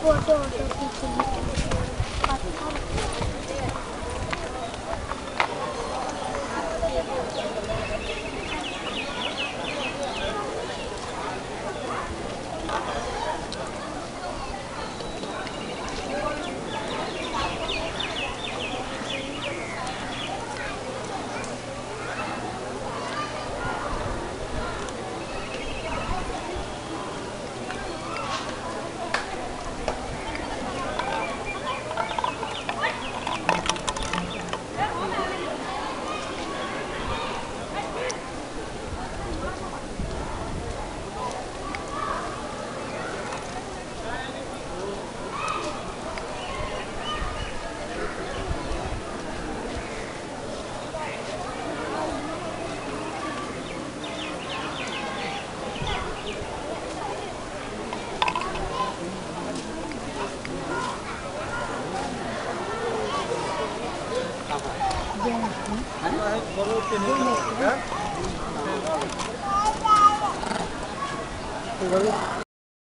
我做的是第一。बल